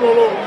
Lolo.